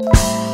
you